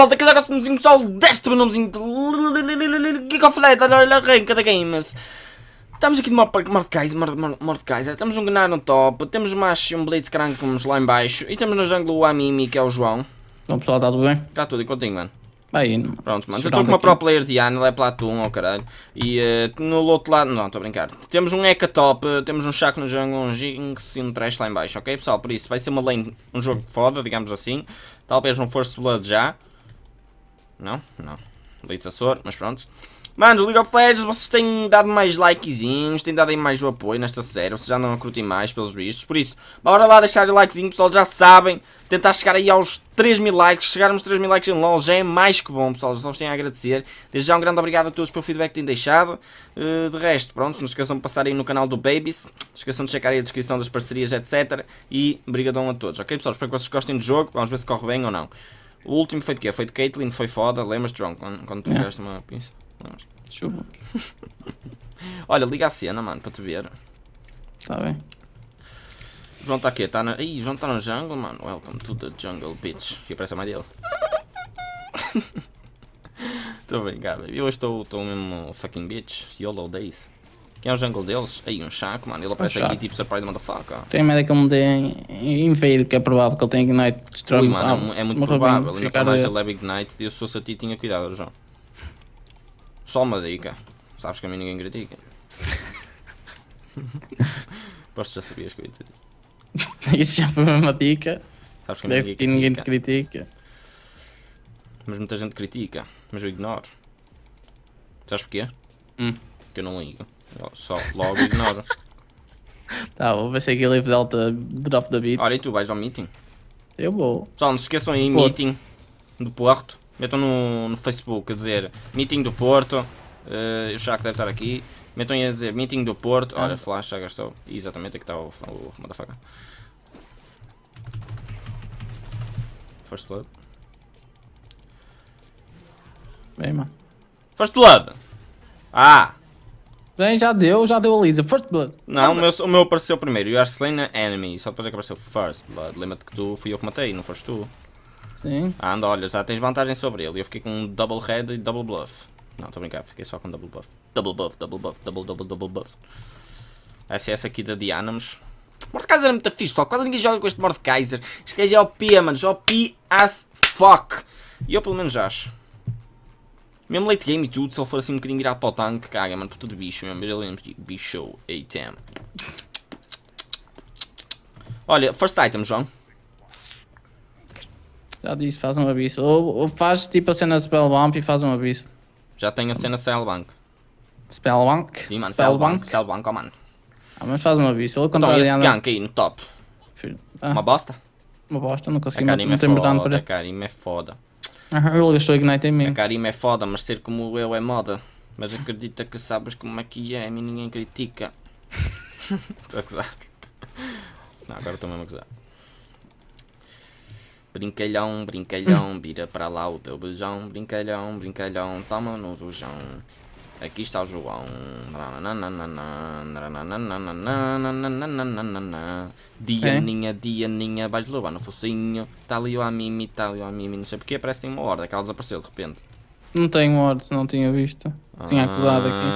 pessoal, daqui a pouco nomezinho pessoal, deste meu nomezinho Geek of Light, olha, arranca da Games. Estamos aqui de Mordekaiser, Mordekaiser, estamos um Gnar no top, temos mais um Blitzcrank lá em baixo e temos no jungle o Amimi, que é o João. Então pessoal, está tudo bem? Está tudo, e contigo, mano? Bem, Pronto, mano, eu estou com uma pro player de Ana, ela é Platum, oh caralho. E uh, no outro lado, não, estou a brincar. Temos um Eka top, temos um Shaco no jungle, um Jinx e um Trash lá em baixo, ok pessoal? Por isso vai ser uma lane, um jogo foda, digamos assim. Talvez um First Blood já. Não, não. Blitz Açor, mas pronto. Mano, League of Legends, vocês têm dado mais likezinhos, têm dado aí mais o apoio nesta série, vocês já andam a mais pelos vistos, por isso, bora lá deixar o likezinho, pessoal, já sabem, tentar chegar aí aos 3 mil likes, chegarmos 3 mil likes em LOL já é mais que bom, pessoal, só vos tenho a agradecer, desde já um grande obrigado a todos pelo feedback que têm deixado, uh, de resto, pronto, não esqueçam de passar aí no canal do Babies, não esqueçam de checar aí a descrição das parcerias, etc, e obrigadão a todos, ok pessoal, espero que vocês gostem do jogo, vamos ver se corre bem ou não. O último foi de quê? Foi de Caitlyn, foi foda, lembras-te, João, quando, quando tu jogaste uma pinça? Lembras? Chuva. Olha, liga a cena, mano, para te ver. Tá bem. O João tá aqui, tá na... Ih, João tá no jungle, mano. Welcome to the jungle, bitch. Que parece a mãe dele. Estou a brincar. Eu estou, estou mesmo fucking bitch. YOLO days. Quem é o jungle deles? Aí, um Chaco, mano. Ele aparece um aqui tipo surprise motherfucker. Tem medo que ele me dê invade, que é provável que ele tenha Ignite Ui, mano, é, é muito provável. Ainda para mais ele leva Ignite. E eu se fosse a ti, tinha cuidado, João. Só uma dica. Sabes que a mim ninguém critica. Posto já sabias que eu ia dizer. Isso já foi uma dica. Sabes que a mim ninguém, critica. ninguém te critica. Mas muita gente critica. Mas eu ignoro. Sabes porquê? Hum. Porque eu não ligo. Eu só logo ignoro. tá, vou ver se aquele livro de alta drop da beat. Olha, e tu vais ao meeting? Eu vou. Pessoal, não se esqueçam aí, Porto. meeting do Porto. Metam no, no Facebook a dizer Meeting do Porto. Uh, o Chaco deve estar aqui. Metam aí a dizer Meeting do Porto. Olha, ah. Flash já gastou. Exatamente, aqui está o, o motherfucker. First Blood. Bem, mano. First Blood! Ah! Bem, já deu, já deu a Lisa. First Blood. Não, o meu, o meu apareceu primeiro. You are slain an enemy. Só depois é que apareceu First Blood. Lembra-te que tu fui eu que matei, não foste tu. Sim. Anda, olha, já tens vantagem sobre ele. Eu fiquei com double head e double bluff. Não, estou a brincar, fiquei só com double buff. Double buff, double buff, double, double, double buff. Essa é essa aqui da Dianamos. Mordekaiser é muito fixe, pessoal. Quase ninguém joga com este Mordekaiser. Este gajo é OP, mano. OP as fuck. E eu pelo menos acho. Mesmo late game e tudo, se ele for assim um bocadinho virado para o tanque, caga, mano, por tudo bicho mesmo. Mas ele é bicho, ATM. Olha, first item, João. Já disse, faz um aviso. Ou, ou faz tipo a cena Spellbump e faz um aviso. Já tenho a cena Spellbank. Spellbank? Sim, mano, Spellbank. Spellbank, oh, mano. Ah, mas faz um aviso. Ele então, esse gank aí no top. Ah. Uma bosta? Uma bosta, não consegui. Karim é foda, a Karim é foda. Ah, ele gastou Ignite em mim. A Karim é foda, mas ser como eu é moda. Mas acredita que sabes como é que é, e ninguém critica. Estou a gozar. Não, agora estou mesmo a gozar. Brincalhão, brincalhão, vira para lá o teu beijão. Brincalhão, brincalhão, toma no rojão. Aqui está o João. Dianinha, Dianinha, vais levar no focinho. Está ali o Amimi, está ali o Amimi. Não sei porque, parece que tem uma ordem que ela desapareceu de repente. Não tenho ordem, não tinha visto. Tinha acusado aqui.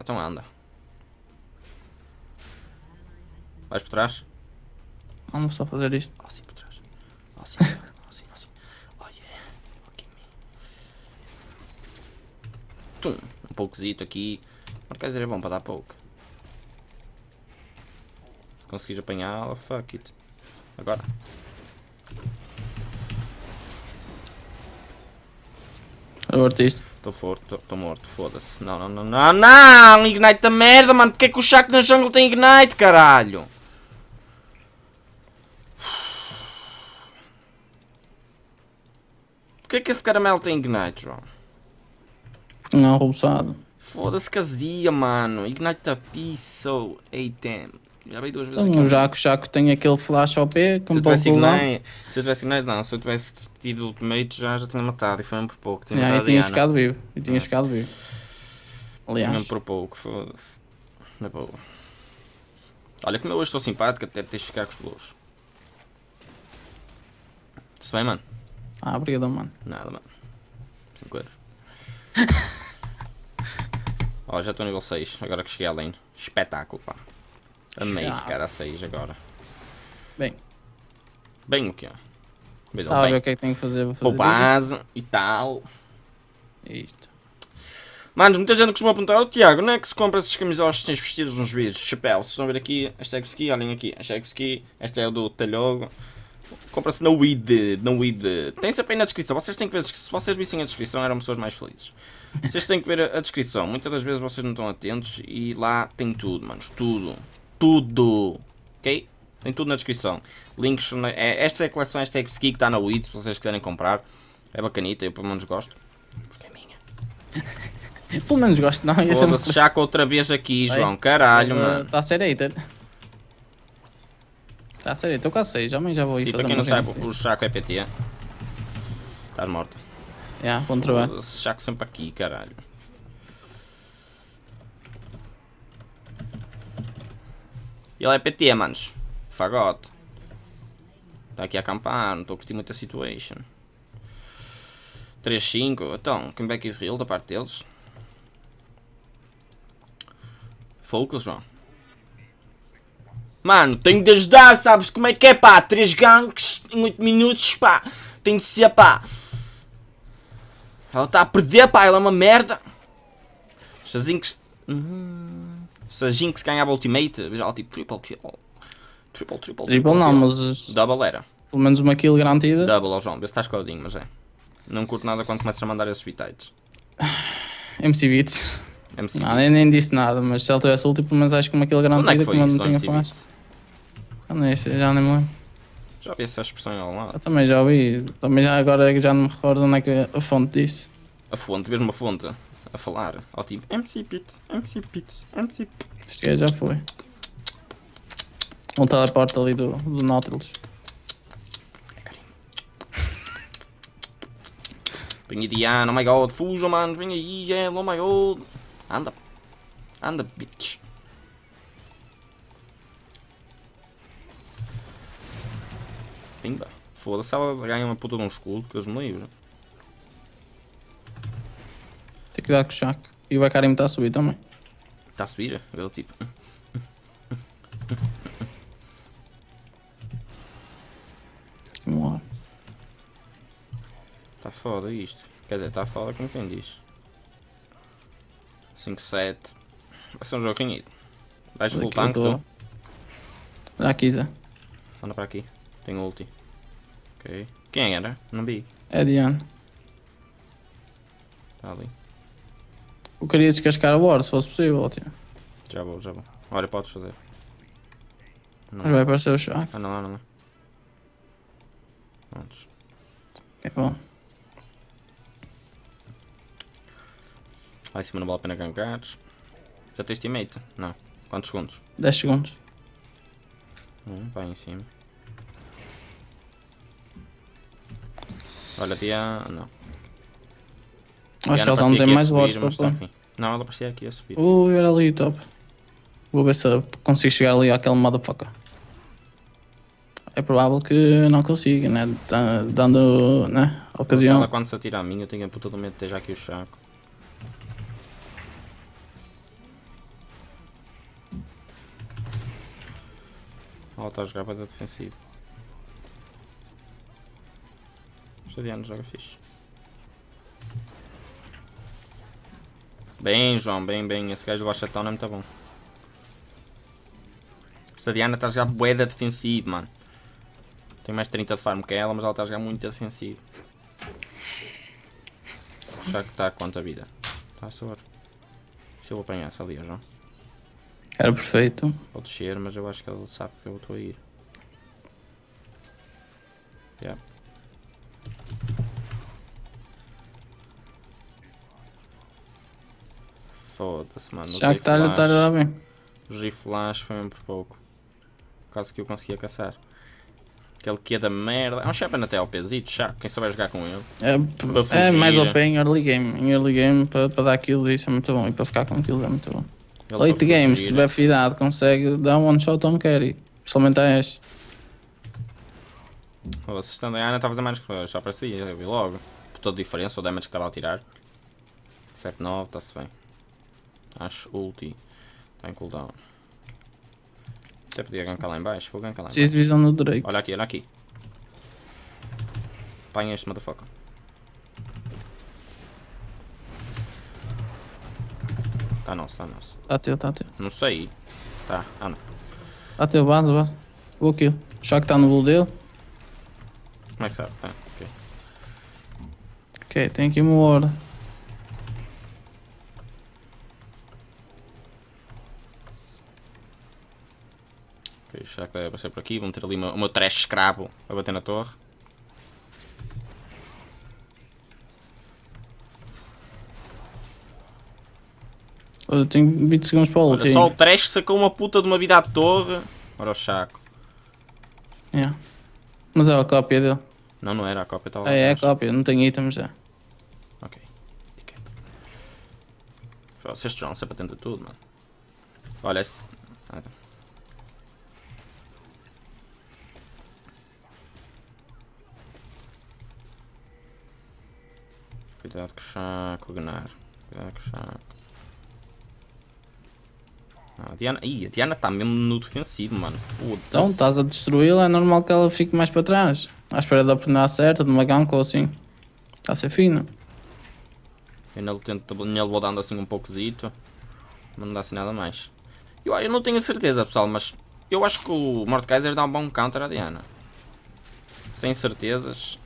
Então anda. Vais por trás? Vamos só fazer isto. Oh, sim, por trás assim, assim, assim. Oh yeah, fucking me. Tum, um poucozito aqui. Quer dizer, é bom para dar pouco. Se conseguires apanhá-la, fuck it. Agora. Abortiste. Estou forte, estou morto, foda-se. Não, não, não, não, não! Ignite da merda, mano! Porque é que o Shaco na jungle tem Ignite, caralho? Porquê que esse caramelo tem Ignite, João? Não, roubado. Foda-se casia, mano. Ignite the piso. Eitem. Já veio duas vezes então, aqui. O Jaco, Jaco tem aquele flash OP com eu Ignite, Se eu tivesse Ignite, não. Se eu tivesse tido Ultimate, já, já tinha matado. E foi mesmo por pouco. Tinha yeah, e tinha ficado vivo. E tinha ah. ficado vivo. Aliás. Mesmo por pouco, foda-se. Na boa. Olha como eu hoje estou simpático, até tens de ficar com os blues. Está bem, mano? Ah, obrigado, mano. Nada, mano. 5 euros. Ó, oh, já estou nível 6, agora que cheguei além. Espetáculo, pá. Amei já. ficar a 6 agora. Bem. Bem o quê? Bem, ah, ver o que é que tenho que fazer. Vou fazer base e tal. Isto. Manos, muita gente costuma perguntar, oh, Tiago, não é que se compra esses camisolas que tens vestidos nos vídeos? Chapéu, vocês estão a ver aqui, hashtag ski, olhem aqui, hashtag ski, este é o do Talhogo. Compra-se na WID, na WID. Tem sempre aí na descrição, vocês têm que ver, se vocês vissem a descrição eram pessoas mais felizes. Vocês têm que ver a, a descrição, muitas das vezes vocês não estão atentos e lá tem tudo, manos, tudo. Tudo, ok? Tem tudo na descrição. Links, é, esta é a coleção hashtag ski que está na WID, se vocês quiserem comprar. É bacanita, eu pelo menos gosto. Porque é minha. Pelo menos gosto, não. Foda-se, já com outra vez aqui, João. Caralho, mano. Está a ser hater. A ser hater, estou quase 6. Já, já vou ir Sim, para quem não sabe, o Chaco é PT. Estás morto. Já, yeah, bom trabalho. Chaco sempre aqui, caralho. Ele é PT, manos. Fagote. Está aqui a acampar, não estou a curtir muito a situation. 3-5, então, comeback Israel da parte deles. Focus, João. Mano, tenho de ajudar, sabes como é que é, pá? 3 ganks em 8 minutos, pá. Tem de ser, pá. Ela está a perder, pá. Ela é uma merda. Se a Jinx... Uhum. Se a Jinx ganhava ultimate, veja ela tipo triple kill. Triple, triple, triple. Triple não, mas... Double era. Pelo menos uma kill garantida. Double, ó João. Vê se estás coladinho, mas é. Não curto nada quando começas a mandar esses bitites. MC Beats. MC não, nem, nem, disse nada, mas se ele tivesse último, pelo menos acho que uma kill garantida Onde é que foi isso, não tinha já nem me lembro. Já ouvi essa expressão em algum lado. Eu também já ouvi, também já, agora é já não me recordo onde é que a fonte disse. A fonte, mesmo uma fonte a falar, ao tipo MC Pit, MC Pit, MC Pit. Este já foi. Um teleporte ali do, do Nautilus. Venha Diana, oh my god, fujam manos, vem aí, Yellow, oh my god. Anda. Anda, bitch. Pimba. Foda-se, ela ganha uma puta de um escudo, que eles me livram. Tem que dar com o Shaq. E o Bakarim está a subir também. Está a subir? Agora tipo. Vamos lá. Está foda isto. Quer dizer, está foda como quem diz. 5, 7. Vai ser um jogo canhido. Vais full tank tu? Dá aqui, Zé. Anda para aqui. Tenho ulti. Ok. Quem era? Não vi. É Diana. Está ali. Eu queria descascar a War se fosse possível, tio. Já vou, já vou. Olha, podes fazer. Não. Mas vai aparecer o chá. Ah, não, não, não. Prontos. É bom. Lá em cima não vale a pena gankares. Já tens teammate? Não. Quantos segundos? 10 segundos. Hum, vai em cima. Olha, Dia. Não. Acho que eles não têm mais wards para pôr. Não, ela parecia aqui a subir. Ui, era ali, top. Vou ver se consigo chegar ali àquele motherfucker. É provável que não consiga, né? Dando, né? A ocasião. Ela quando se atira a mim, eu tenho a puta do medo de ter já aqui o chaco. Ela está a jogar para defensivo. Estadiano joga fixe. Bem, João, bem, bem. Esse gajo do Bachatão não é muito bom. Esta Diana está a jogar bué da defensivo, mano. Tem mais 30 de farm que ela, mas ela está a jogar muito defensivo. Já que está a quanta vida? Está a soar. Se eu vou apanhar essa ali, João. Era perfeito. Pode descer, mas eu acho que ele sabe que eu estou a ir. Yeah. Foda-se, mano. Já que está a dar bem. O G-Flash foi mesmo por pouco. Caso que eu conseguia caçar. Aquele que é da merda. É um Shepard até pesito, já. Quem souber jogar com ele. É, é mais OP em early game. Em early game, para, para dar kills, isso é muito bom. E para ficar com kills é muito bom. Ele Late game, se tiver fidado, consegue dar um one shot on carry. Principalmente a Ashe. O assistente da Ana está a fazer mais que eu, já parecia, eu vi logo. Por toda a diferença, o damage que estava a tirar. 7-9, está-se bem. Acho ulti. Está em cooldown. Até podia gankar lá em baixo, vou gankar lá em Preciso de visão no Drake. Olha aqui, olha aqui. Apanha este motherfucker. Tá nosso, tá nosso. Tá teu, tá teu. Não sei. Tá, ah não. Tá teu, base, base. Vou kill. O Shaq tá no bull dele. Como é que sabe? Ah, ok. Ok, tem aqui uma hora. Ok, já que aparecer por aqui. Vou meter ali o meu- o meu trash escravo a bater na torre. Olha, tenho 20 segundos para o Olha, só o trash sacou uma puta de uma vida à torre. Ora o chaco. Yeah. Mas é a cópia dele. Não, não era a cópia, estava É, é a cópia, não tenho itens já. Ok. Fica. Vocês estão sempre atento a tudo, mano. Olha esse. Ah, tá. Cuidado com o Chaco, Gnar. Cuidado com o Chaco. Ah, a Diana. Ih, a Diana está mesmo no defensivo, mano. Foda-se. Então, estás a destruí-la, é normal que ela fique mais para trás. À espera da oportunidade certa, de uma gank ou assim. Está a ser fino. Eu nele, tento, nele vou dando assim um poucozito. Mas não dá assim nada mais. Eu, eu não tenho a certeza, pessoal, mas eu acho que o Mordekaiser dá um bom counter à Diana. Sem certezas.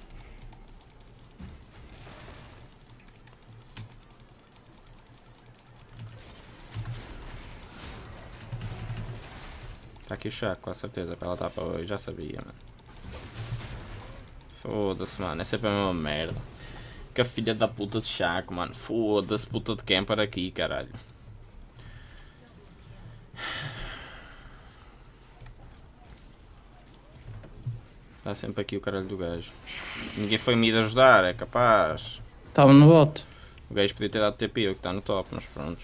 Está aqui o Chaco, com certeza, para ela estar para hoje, já sabia, mano. Foda-se, mano, é sempre a mesma merda. Que a filha da puta de Chaco, mano. Foda-se, puta de camper aqui, caralho. Está sempre aqui o caralho do gajo. Ninguém foi me ir ajudar, é capaz. Estava no bote. O gajo podia ter dado TP, o que está no top, mas pronto.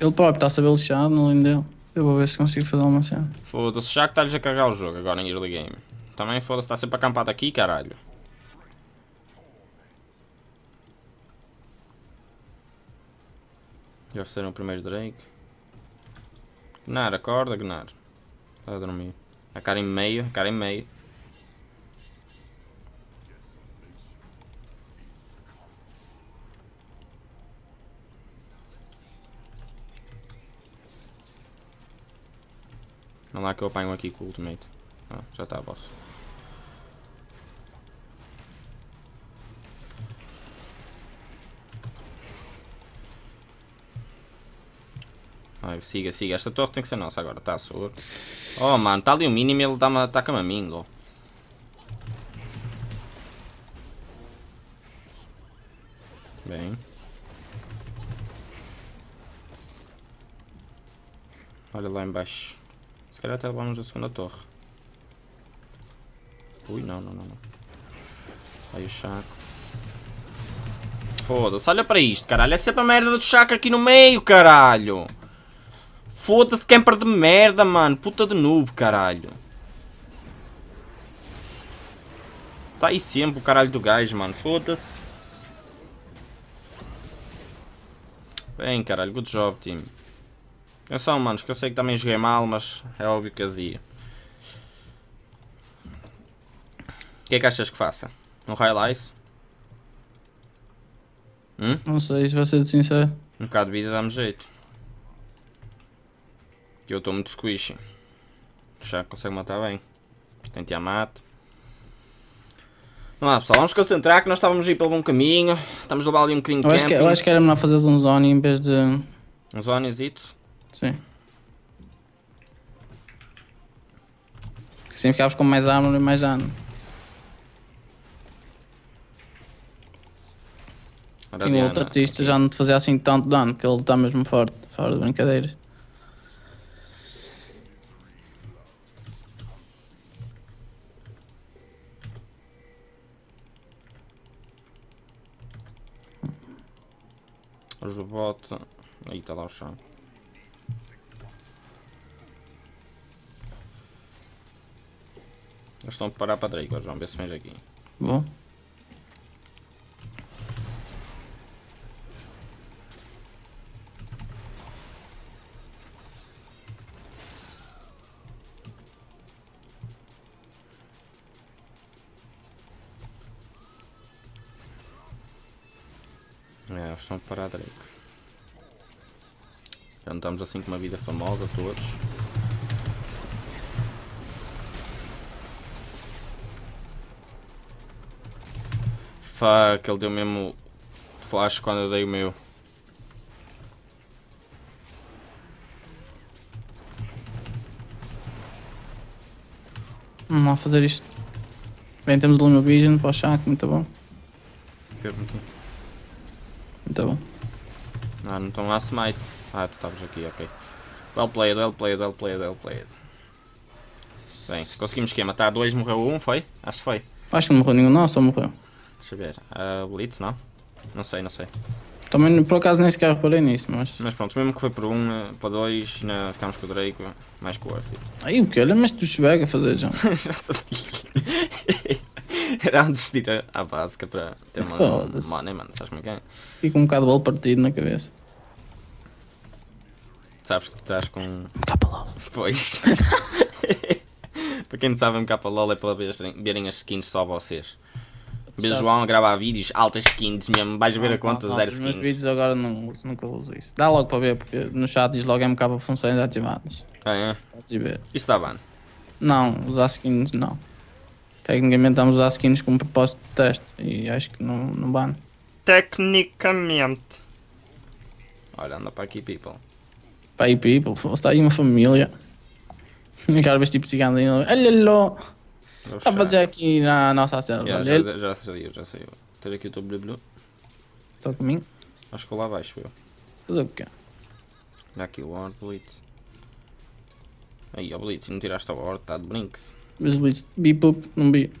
Ele próprio está a saber lixado no lindo dele. Eu vou ver se consigo fazer uma cena. Foda-se, Chaco está-lhes a cagar o jogo agora em early game. Também foda-se, está sempre acampado aqui, caralho. Já ofereceram o primeiro Drake. Gnar, acorda, Gnar. Está a dormir. A cara em meio, a cara em meio. Não lá que eu apanho aqui com o ultimate. Ah, já está, boss. Ai, siga, siga. Esta torre tem que ser nossa agora, está a sua. Oh, mano, está ali o mínimo e ele está-me a atacar-me a mim. Bem. Olha lá embaixo. Calhar até vamos da segunda torre. Ui, não, não, não. Aí o Chaco. Foda-se, olha para isto, caralho. É sempre a merda do Chaco aqui no meio, caralho. Foda-se, camper de merda, mano. Puta de noob, caralho. Tá aí sempre o caralho do gajo, mano. Foda-se. Bem, caralho. Good job, time. Atenção, manos, que eu sei que também joguei mal, mas é óbvio que azia. O que é que achas que faça? Um highlight? Hum? Não sei se vai ser sincero. Um bocado de vida dá-me jeito. Que eu estou muito squishy. Já consegue matar bem. Tem Tiamat. Vamos lá pessoal, vamos concentrar que nós estávamos a ir pelo bom caminho. Estamos a levar ali um bocadinho de Eu acho, que, eu acho que era melhor fazer um zone em vez de. Um zonezito. Sim. Assim ficavas com mais armor e mais dano. Ora, Sim, o Diana, outro artista já não te fazia assim tanto dano, porque ele está mesmo forte, fora de brincadeiras. Os do bot. Aí está lá o chão. Eles estão a para Drake, ó, João, vê se vens aqui. Bom. É, eles estão a preparar Drake. Já não estamos assim com uma vida famosa todos. Fuck, ele deu mesmo flash quando eu dei o meu. Vamos lá fazer isto. Bem, temos o Luma Vision para o Shack, muito bom. Quero aqui. Muito bom. Ah, não estão lá smite. Ah, tu estavas aqui, ok. Well played, well played, well played, well played. Bem, conseguimos quê? Matar dois, morreu um, foi? Acho que foi. Acho que não morreu nenhum, não, só morreu. Deixa eu ver. Uh, Blitz, não? Não sei, não sei. Também por acaso nem sequer reparei nisso, mas. Mas pronto, mesmo que foi por um, para dois, né, ficámos com o Drake, mais com o Arthur. Aí o que? Olha, mas tu chega a fazer já. Já sabia. Era um destino à básica para ter uma money, mano. Sabes como é que é? Fico um bocado de bolo partido na cabeça. Sabes que estás com. Capa lá. Pois. para quem não sabe, MK LOL é para verem verem as skins só vocês. João a gravar vídeos, altas skins mesmo, vais ver a conta, Não, zero Os meus skins. vídeos agora não uso, nunca uso isso. Dá logo para ver, porque no chat diz logo MK funções ativadas. Ah, é? Podes ver. Isso está bem. Não, usar skins não. Tecnicamente estamos a usar skins com propósito de teste e acho que não, não ban. Tecnicamente. Olha, anda para aqui, people. Pá, aí people, está aí uma família. Cara vez tipo cigano aí, olha lá, Está a fazer aqui na nossa célula. Yeah, ele, já, já saiu, já saiu. Tens aqui o teu blue blue. estou comigo. Acho que lá abaixo eu. Fazer o quê? Dá aqui o Ward Blitz. Aí, ó Blitz, não tiraste a Ward, está de brinks. Mas Blitz, beep up, não bi.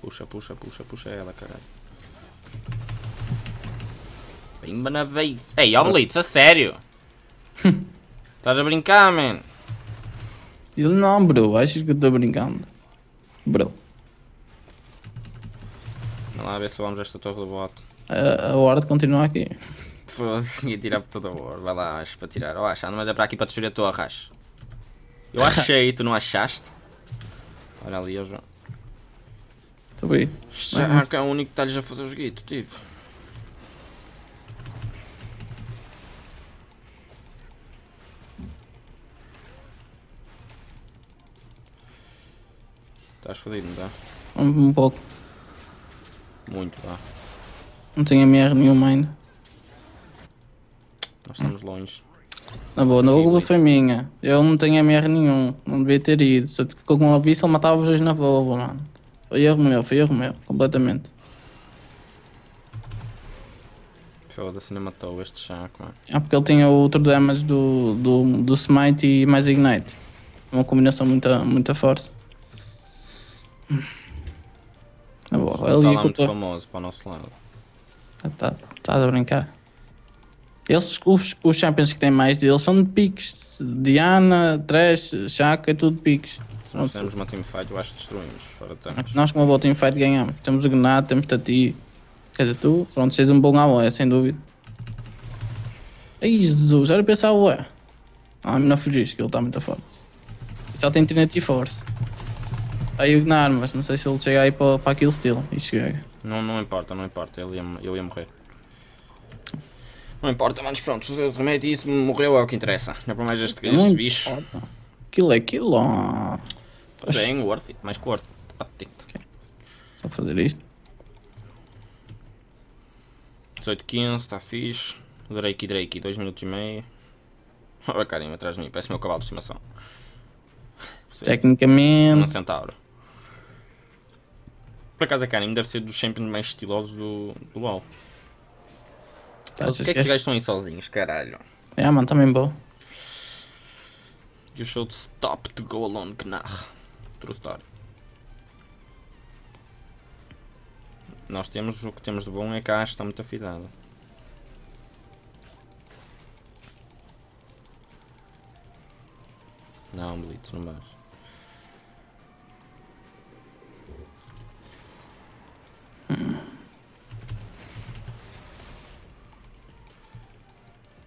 Puxa, puxa, puxa, puxa ela, caralho. Pimba na base. Ei, ó Blitz, a sério? Estás a brincar, man? Ele não, bro, achas que eu estou brincando? Bro, Vamos lá ver se vamos esta torre do bot. a, a hora continua aqui. Foda-se, ia tirar por toda a Ward. Vai lá, acho, para tirar. Eu acho, mas é para aqui para destruir a torre, acho. Eu achei, tu não achaste? Olha ali, ó João. Estou bem. Já que é o único que está-lhes a fazer os guitos, tipo. Estás fodido, não está? Um, um pouco. Muito, vá. Não tenho MR nenhuma ainda. Nós estamos longe. Na boa, na culpa foi minha. Eu não tenho MR nenhum. Não devia ter ido. Se eu ficou com uma vista, ele matava os dois na Volvo, mano. Foi erro meu, foi erro meu. Completamente. Foda-se, ainda matou este chaco, mano. Ah, porque ele tinha outro damage do, do, do Smite e mais Ignite. Uma combinação muito, muito forte. Na boa, Está ele lá ia com muito o famoso para o nosso lado. Tá, tá a brincar. Eles, os, os champions que têm mais deles são de piques. Diana, Trash, Shaka, é tudo de piques. Se nós fizermos uma teamfight, eu acho que destruímos. Fora tanques. Nós com uma boa teamfight ganhamos. Temos o Gnat, temos Tati. Quer dizer, tu, pronto, és um bom AOE, sem dúvida. Ai, Jesus, era pensar, ué. Ah, não fugiste, que ele está muito forte. Só tem Trinity Force. Aí o Gnar, mas não sei se ele chega aí para, para aquele estilo. E chega. Não, não importa, não importa. Ele ia, ele ia morrer. Não importa, mas pronto. Se o remédio isso morreu é o que interessa. Não é para mais este, este bicho. Aquilo é aquilo. Bem, o Worth it, mais que o. Só fazer isto. 18, 15, está fixe. Drake, Drake, 2 minutos e meio. Olha a carinha atrás de mim, parece o meu cavalo de estimação. Vocês- Um Tecnicamente. centauro. Por acaso a Karim deve ser dos champions mais estilosos do, do LoL. Que é que os gajos estão aí sozinhos, caralho? É, mano, também bom. You should stop to go alone, Gnar. True story. Nós temos, o que temos de bom é que a Ashe está muito afidada. Não, Blitz, não vais.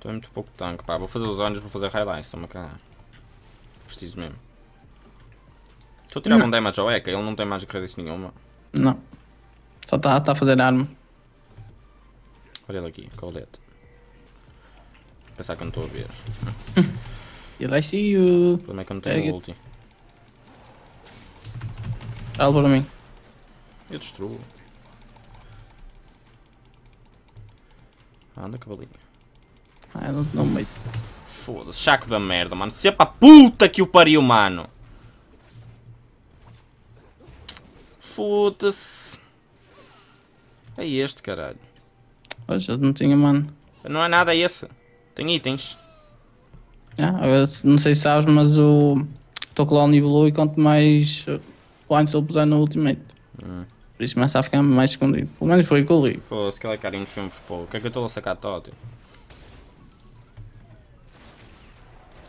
Estou muito pouco tanque, pá. Vou fazer os olhos, vou fazer highlights, estou-me a cagar. Preciso mesmo. Deixa eu tirar Não. um damage ao Eka, ele não tem magic resist nenhuma. Não. Só está tá a fazer arma. Olha ele aqui, colete. Pensar que eu não estou a ver. Ele I see you. O problema é que eu não tenho ulti. Traz para mim. Eu destruo. Anda, cavalinho. I don't know, mate. Foda-se, chaco da merda, mano. Se é pra puta que o pariu, mano. Foda-se. É este, caralho. Hoje eu não tinha, mano. Não é nada esse. Tem itens. Ah, se- não sei se sabes, mas o Tocolol nivelou e quanto mais points ele puser no Ultimate. Hum. Por isso começa a ficar mais escondido. Pelo menos foi o que eu li. Foda-se, aquela carinha de filmes, pô. O que é que eu estou a sacar Tótil?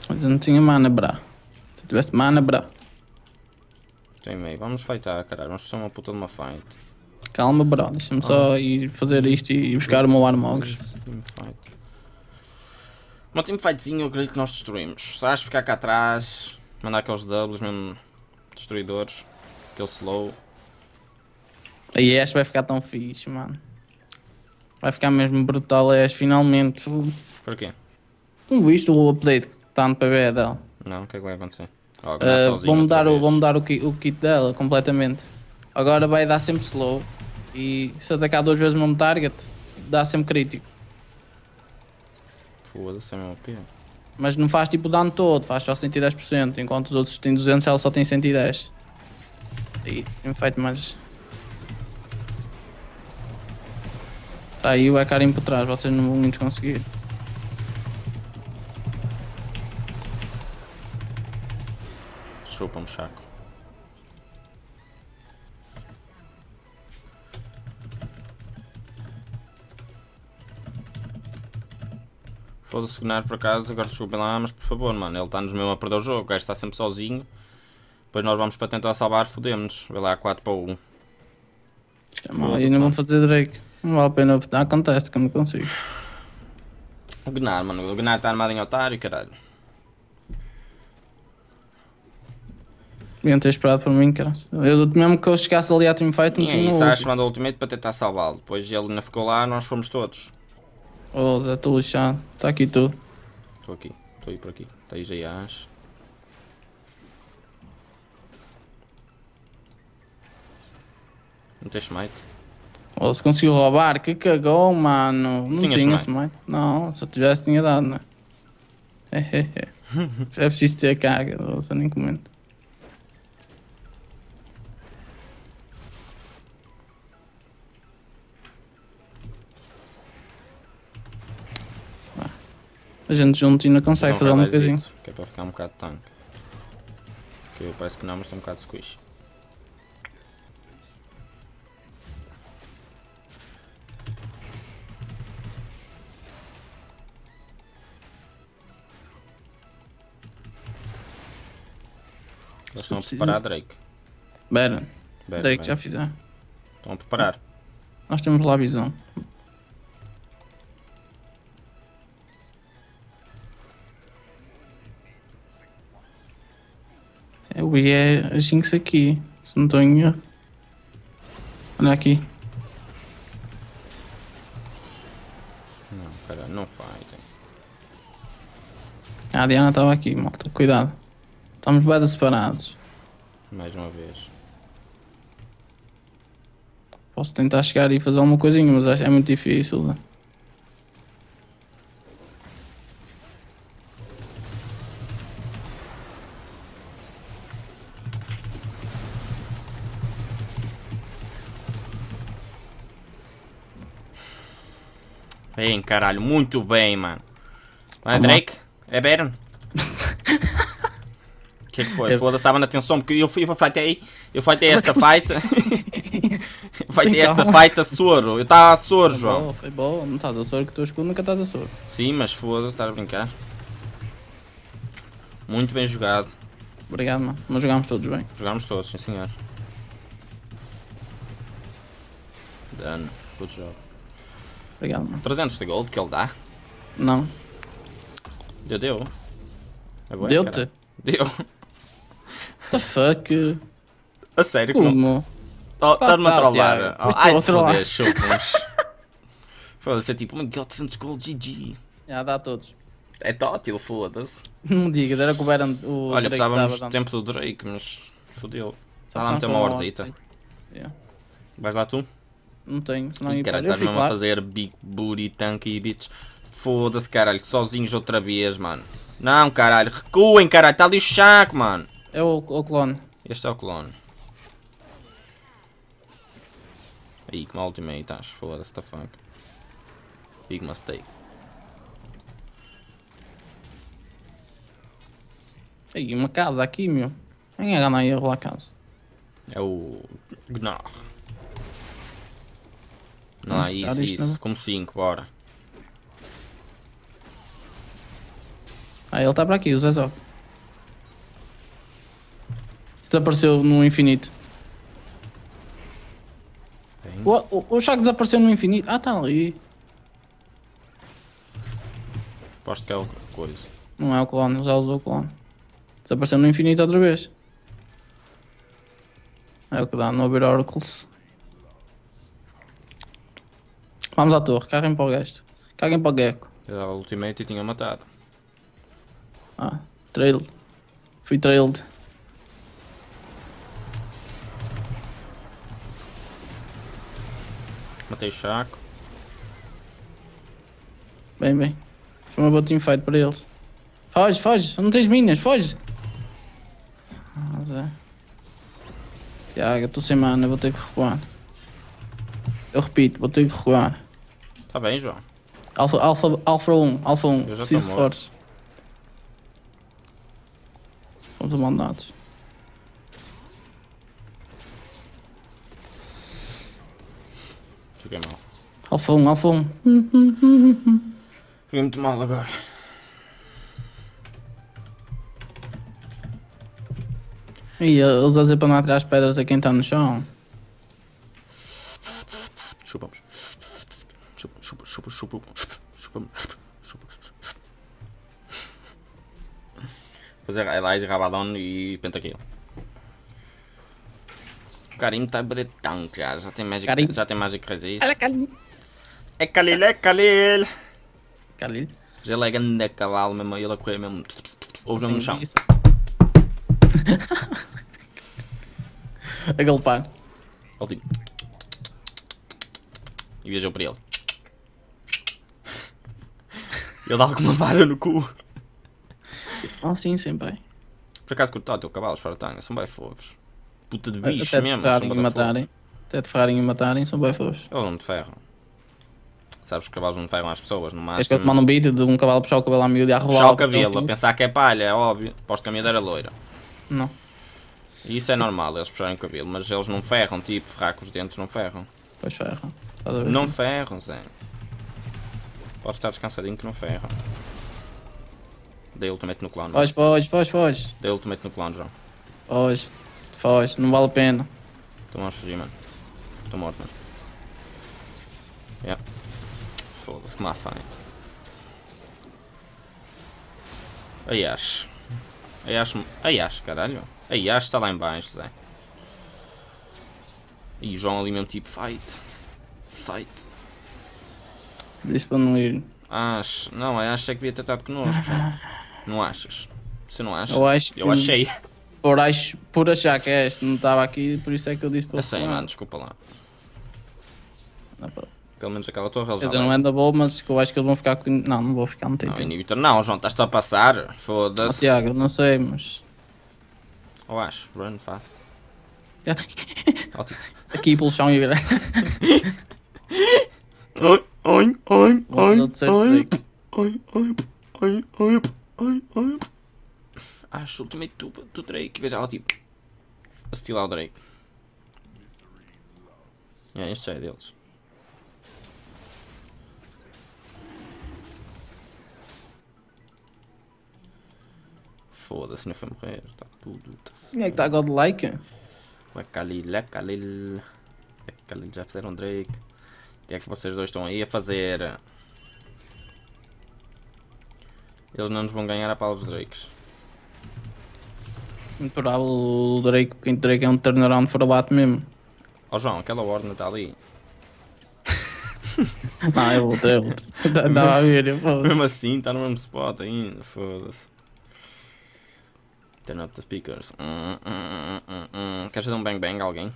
Mas eu não tinha mana, brá. Se tivesse mana, brá. Tem meio. Vamos fightar, caralho. Vamos fazer uma puta de uma fight. Calma, brá. Deixa-me só ir fazer isto e buscar o meu Armogs. Uma teamfightzinha eu acredito que nós destruímos. Achas ficar cá atrás, mandar aqueles doubles mesmo destruidores. Aquele slow. Aí este vai ficar tão fixe, mano. Vai ficar mesmo brutal este, finalmente. Por quê? Não viste o update está no PB dela? Não, o que é que vai acontecer? Uh, vou mudar, o, vou mudar o, ki- o kit dela completamente. Agora vai dar sempre slow. E se atacar duas vezes o mesmo target, dá sempre crítico. Foda-se, é meu OP. Mas não faz tipo o dano todo, faz só 110%, enquanto os outros têm 200 ela só tem 110. Aí tem feito mais. Tá aí o Ecarim por trás, vocês não vão muitos conseguir. Chupa-me, chaco. Foda-se, Gunnar, por acaso, agora desculpem lá, mas por favor, mano, ele está-nos mesmo a perder o jogo, o gajo está sempre sozinho. Depois nós vamos para tentar salvar, fodemos. Vê lá, 4 para 1. Chama aí não vão fazer Drake. Não vale a pena acontece que eu não consigo. O Gunnar, mano, o Gunnar está armado em otário, caralho. Deviam ter esperado por mim, cara. Eu, mesmo que eu chegasse ali à teamfight, não E é tinha acho que mandou o ultimate para tentar salvá-lo. Depois ele ainda ficou lá, nós fomos todos. Oh, Zé, estou lixado. Está aqui tudo. Estou aqui, estou aí por aqui. Está aí Jaias. Não tens smite? Oh, se conseguiu roubar, que cagou, mano. Não Tinha smite? smite. Não, se eu tivesse, tinha dado, né? É, é, é. é preciso ter carga, você nem comenta. A gente junto ainda consegue Então, fazer uma highlightzito, coisinha. Que é para ficar um bocado tanque. Que eu parece que não, mas estou um bocado de squish. Eles estão a preparar Drake. Bera, Bem, Drake já fizer. Estão a preparar. Nós temos lá a visão. I é a Jinx aqui, se não estou em. Olha aqui. Não, cara, não. Ah, a Diana estava aqui, malta. Cuidado. Estamos bem separados. Mais uma vez. Posso tentar chegar e fazer alguma coisinha, mas acho que é muito difícil. Bem, caralho, muito bem, mano. Não é. Drake? É Baron? O que é que foi? Eu- Foda-se, estava na tensão porque eu fui eu fightei, eu fightei esta fight. eu fightei esta Calma. fight a soro. Eu estava a soro, Foi João. boa, foi boa. Não estás a soro que o teu escudo nunca estás a soro. Sim, mas foda-se, estás a brincar. Muito bem jogado. Obrigado, mano. Nós jogámos todos bem. Jogámos todos, sim senhor. Dano, good job. Obrigado, mano. 300 de gold que ele dá. Não. Deu, deu. É Deu-te? Deu. What the fuck? A sério não. Como? Oh, Estás-me a trollar. Oh, ai, foder, chupos. Foda-se, é tipo, oh my god, 300 gold, GG. Já dá a todos. É tótil, foda-se. Não digas, era que o Baron. O Olha, Drake precisávamos do tempo do Drake, mas fodeu. Está lá meter uma um Yeah. Vais lá tu? Não tenho, senão ia caralho, estás mesmo a fazer big booty tanky bitch. Foda-se, caralho, sozinhos outra vez, mano. Não, caralho, recuem, caralho, está ali o chaco, mano. É o, o clone. Este é o clone. Aí, que mal ultimate estás, foda-se, the fuck. Big mistake. Aí, uma casa aqui, meu. Quem é ganhar aí a rolar a casa? É o Gnar. Não, é fechar isso, isso. não? Como 5, bora. Ah, ele está para aqui, o Zé Zó. Desapareceu no infinito. O, o, o Chaco desapareceu no infinito. Ah, está ali. Aposto que é o coisa. Não é o clone, já usou o clone. Desapareceu no infinito outra vez. É o que dá no Over Oracles. Vamos à torre, carreguem para o gasto. Caguem para o gecko. Eu dava ultimate e tinha matado. Ah, trailed. Fui trailed. Matei o Chaco. Bem, bem. Foi uma boa teamfight para eles. Foge, foge, não tens minas, foge. Ah, Zé. Tiago, estou sem mana, vou ter que recuar. Eu repito, vou ter que recuar. Tá bem, João. Alfa, alfa, alfa 1, alfa 1, Eu já preciso tô de morto. reforços. Vamos a mandados. Joguei mal. Alfa 1, alfa 1. Joguei muito mal agora. E eles a dizer para não atirar as pedras a quem está no chão. Elias, Rabadon e Pentakill. O Karim bater tanque já. Já tem Magic, Karim. já tem Magic Resist. Olha, Khalil. É Khalil, é Khalil. Khalil. Já ele é grande cavalo mesmo. Ele a correr mesmo. Ou já no chão. A galpar. Ele tipo. E viajou para ele. Ele dá alguma vara no cu. Ah, sim, sim, pai. Por acaso curto o teu cavalos fora tanga, são bem fofos. Puta de Até bicho te mesmo, são fofos. matarem. Até te ferrarem e matarem, são bem fofos. Eles não te ferram. Sabes que os cavalos não ferram as pessoas, no És que eu te máximo. mando um vídeo de um cavalo puxar o cabelo à miúda e a rolar Puxar o até cabelo, a fim. pensar que é palha, é óbvio. Posto que a miúda era loira. Não. E isso é normal, eles puxarem o cabelo, mas eles não ferram, tipo, ferrar com os dentes não ferram. Pois ferram. A? Não ferram, Zé. Podes estar descansadinho que não ferram. Dei ultimate no clone. Foge, foge, foge, foge. Dei ultimate no clone, João. Foge. Foge, não vale a pena. Então vamos fugir, mano. Estou morto, mano. Yeah. Foda-se, que má fight. Ayash. Ayash. Ayash, caralho. Ayash está lá em baixo, Zé. E o João ali mesmo tipo, fight. Fight. Disse para não ir. Acho. Não, Ayash é que devia ter estado connosco. Não achas? Você não acha? Eu acho. Eu achei. Por, ach- por achar que este não estava aqui, por isso é que eu disse para recuar. mano, desculpa lá. Não. Pelo menos aquela torre eles Quer dizer, não levam. anda bom, mas que eu acho que eles vão ficar com. Não, não vou ficar, não tem Não, tempo. inhibitor não, João, estás-te a passar. Oh, Foda-se. Tiago, não sei, mas. Eu acho, run fast. Aqui pelo chão e virar. Oi, oi, oi, oi, oi, oi, oi, oi, oi. Acho ultimate do, do Drake. Veja lá, tipo. A estilar o Drake. É, este já é deles. Foda-se, não foi morrer. Está tudo. Tá Quem é que está godlike? é Khalil, é Khalil. É Khalil, já fizeram Drake. O que é que vocês dois estão aí a fazer? Eles não nos vão ganhar a pau dos Drakes. Provável o Drake, o quinto Drake é um turnaround for abate mesmo. Ó João, aquela ordem está ali. Não, é outra, é outra. Estava a ver, eu foda-se. Mesmo assim, está no mesmo spot ainda, foda-se. Turn up the speakers. Hum, hum, hum. Queres fazer um bang bang a alguém?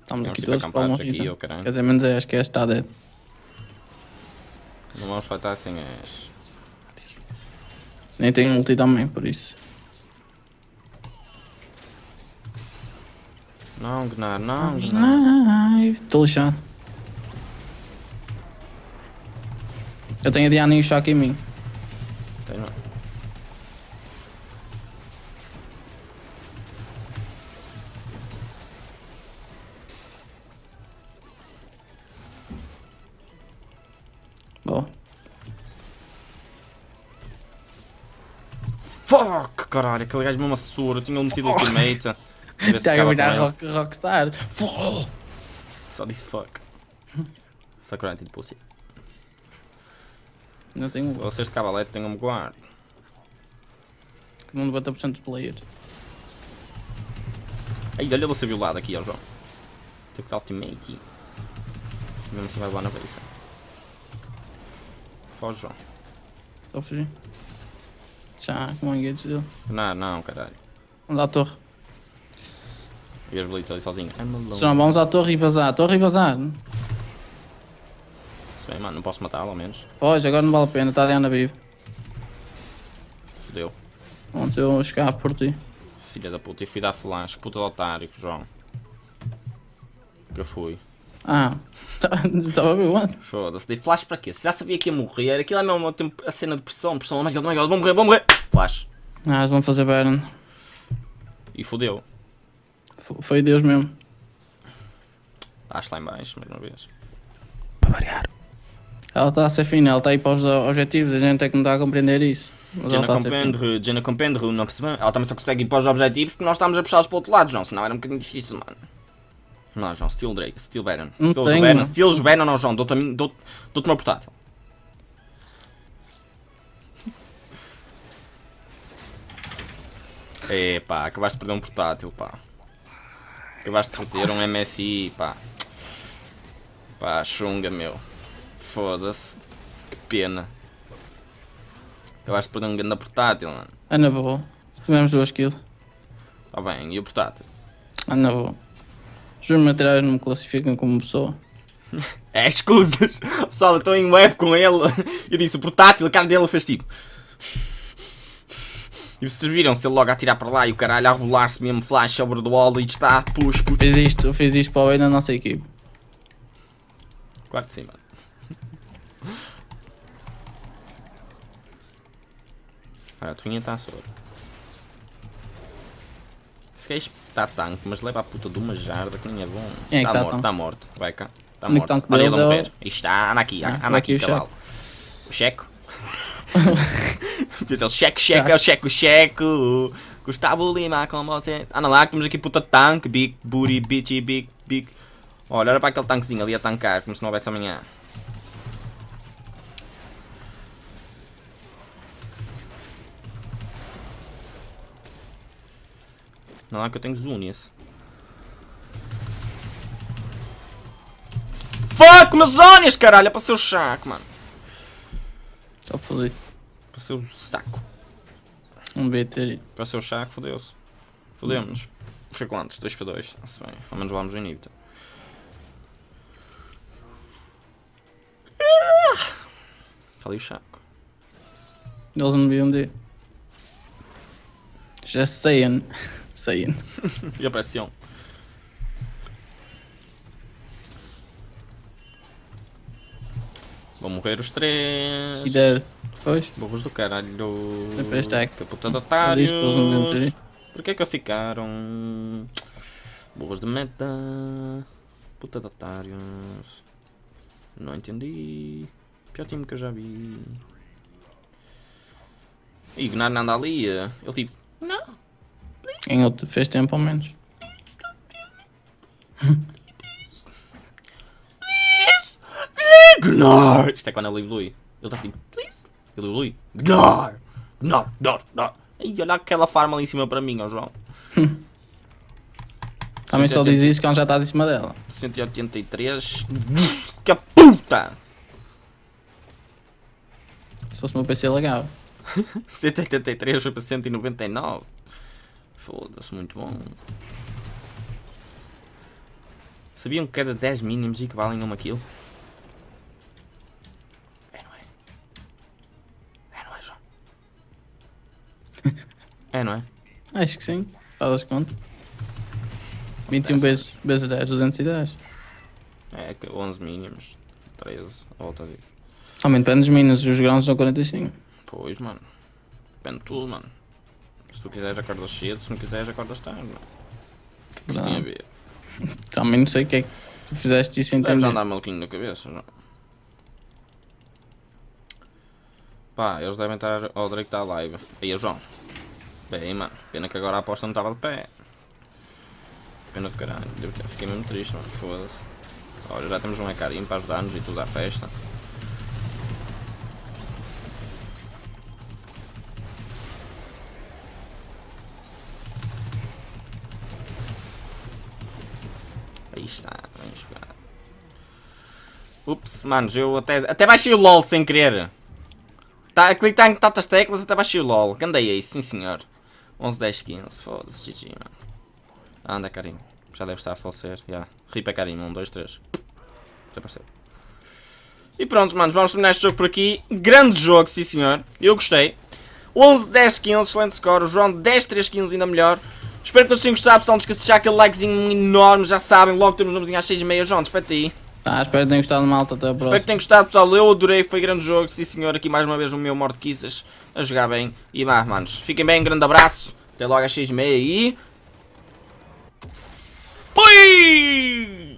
Estamos aqui tipo todos para uma aqui, oh. Quer dizer, menos é, acho que este está dead. Não vamos fightar sem as. Nem tenho multi também, por isso. Não, Gnar, não, Gnar. Estou lixado. Eu tenho a Diana e o Shaq em mim. Caralho, aquele gajo mesmo assura, eu tinha metido ultimate. Ver se está a virar rock, Rockstar. Só disse fuck. Fuck right, tipo pussy. Não tenho Vocês de cavalete tenham-me guarda. com 90% dos players. Ai, olha ele a ser violado aqui, ó João. Tem que dar ultimate. Mesmo assim vai levar na beiça. Foge, João. Estou a fugir. Já, como engage dele. Não, não, caralho. Vamos à torre. E os blitzes ali sozinho. Se não, vamos à torre e vazar. Torre e vazar. Se bem, mano, não posso matá-lo ao menos. Foge, agora não vale a pena. Está a Diana viva. Fodeu. Onde eu escapo por ti. Filha da puta, e fui dar flash, puta de otário, João. Que eu fui. Ah, estava a ver onde? Foda-se, dei flash para quê? Se já sabia que ia morrer, aquilo é mesmo tempo- a cena de pressão, pressão, oh my god, oh my god, vou morrer, vou morrer! Flash. Ah, eles vão fazer Baron. E fodeu. F- Foi Deus mesmo. Acho lá em baixo, mais uma vez. Ela está a ser fina, ela está aí para os objetivos, a gente é que não está a compreender isso. Mas ela Jenna está a ser fina. compreende, Jenna compreende, não percebeu? Ela também só consegue ir para os objetivos porque nós estamos a puxá-los para o outro lado, João, senão era um bocadinho difícil, mano. Não, João, Steel Drake, Steel Baron. Não Steel tenho. Baron, Steel Baron, não, João, dou-te o meu portátil. Epá, acabaste de perder um portátil, pá. Acabaste de perder um MSI, pá. Pá, chunga, meu. Foda-se. Que pena. Acabaste de perder um grande portátil, mano. Ah, na boa. Comemos duas kills. Tá bem, e o portátil? Ah, na boa. Juro-me a tirar não me classificam como pessoa. É, escusas! Pessoal, eu estou em web com ele. Eu disse o portátil, a cara dele fez tipo. E vocês viram-se ele logo a atirar para lá e o caralho a rebolar-se mesmo, flash over the wall e está, push, push. Fiz isto, fiz isto para o bem da nossa equipe. Claro que sim, mano. Olha, a Twinha está a Esse gajo está tanque, mas leva a puta de uma jarda que nem é bom. Quem é Está tá morto, está morto. Vai cá. Está único morto. tanque Olha ele a deles é o- morrer. Aí está, anda aqui, Ah, anda vai aqui, cavalo. O checo. Fiz ele, cheque, cheque, é o checo, checo. Gustavo Lima com você. Anda lá, que temos aqui puta tanque. Big booty, bitchy, big, big. Olha, olha para aquele tanquezinho ali a tancar, como se não houvesse amanhã. Não é que eu tenho Zunias. Fuck, meus Zonias, caralho! É para ser o chaco, mano. Estou fodido. Para ser o saco. Devia ter ido. Para ser o chaco, fodeu-se. Fodemos-nos. Foi quantos? 2 para 2. Está bem. Ao menos vamos no inibita. Está ali o chaco. Eles não deviam ter. Já Saiyan. Saiyan. E a pressão. Vão morrer os três. E dead. Pois. Burros do caralho. Hack. Que puta de não otários. Porquê que ficaram? Burros de meta. Puta de otários. Não entendi. Pior time que eu já vi. E Gnar anda ali. eh, Ele tipo. Em outro fez tempo ao menos. Gnar! Isto é quando ele evolui. Ele está tipo. Please. Ele Lui. Gnar! Gnar, Gnar, Gnar. Ih, olha aquela farm ali em cima para mim, ó João. Também só 180. diz isso quando já estás em cima dela. 183. Que puta! Se fosse meu PC legal. 183 foi para 199. Foda-se, muito bom. Sabiam que cada 10 mínimos equivalem a uma kill? É, não é? É, não é, João? É, não é? Acho que sim. Faz as contas. 21 vezes, vezes 10, 210. É, que 11 mínimos. 13, a volta disso. Somente depende dos minas, os grãos são 45. Pois, mano. Depende de tudo, mano. Se tu quiseres acordas cedo, se não quiseres acordas tarde. O que é que tem a ver? Também não sei o que é que tu fizeste isso sem Deves entender. andar maluquinho na cabeça, já. Pá, eles devem estar ao Drake está live. Aí, João. Bem, mano. Pena que agora a aposta não estava de pé. Pena de caralho. Fiquei mesmo triste, mano. Foda-se. Olha, já temos um Ecarim para ajudar-nos e tudo à festa. Está, bem jogado. Ups, manos, eu até, até baixei o LOL sem querer. Tá, clicar em tantas teclas até baixei o LOL. Que andei aí, sim senhor. 11, 10, 15, foda-se, GG, mano. Anda, Karim. Já deve estar a falecer, já. Rip é Karim, 1, 2, 3. Desapareceu. E pronto, manos, vamos terminar este jogo por aqui. Grande jogo, sim senhor. Eu gostei. 11, 10, 15, excelente score. O João 10, 3, 15, ainda melhor. Espero que vocês tenham gostado, pessoal. Não esqueçam de deixar aquele likezinho enorme. Já sabem, logo temos um nomezinho às 6 e meia. João, despede aí. Tá, espero que tenham gostado malta. Até a Espero que próxima. tenham gostado, pessoal. Eu adorei, foi grande jogo. Sim, senhor. Aqui mais uma vez o meu Mordquisas a jogar bem. E vá, manos. Fiquem bem, grande abraço. Até logo às 6 e meia e... Fui!